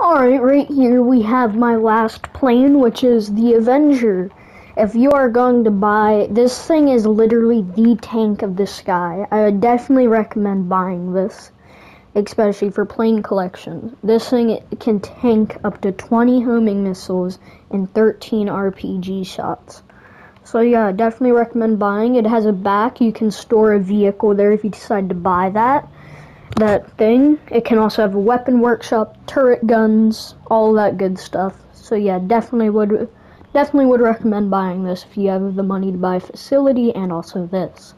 Alright, right here we have my last plane, which is the Avenger. If you are going to buy, this thing is literally the tank of the sky. I would definitely recommend buying this, especially for plane collection. This thing can tank up to 20 homing missiles and 13 RPG shots. So yeah, definitely recommend buying. It has a back, you can store a vehicle there if you decide to buy that that thing. It can also have a weapon workshop, turret guns, all that good stuff. So yeah, definitely would definitely would recommend buying this if you have the money to buy a facility and also this.